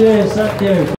Cheers, thank you.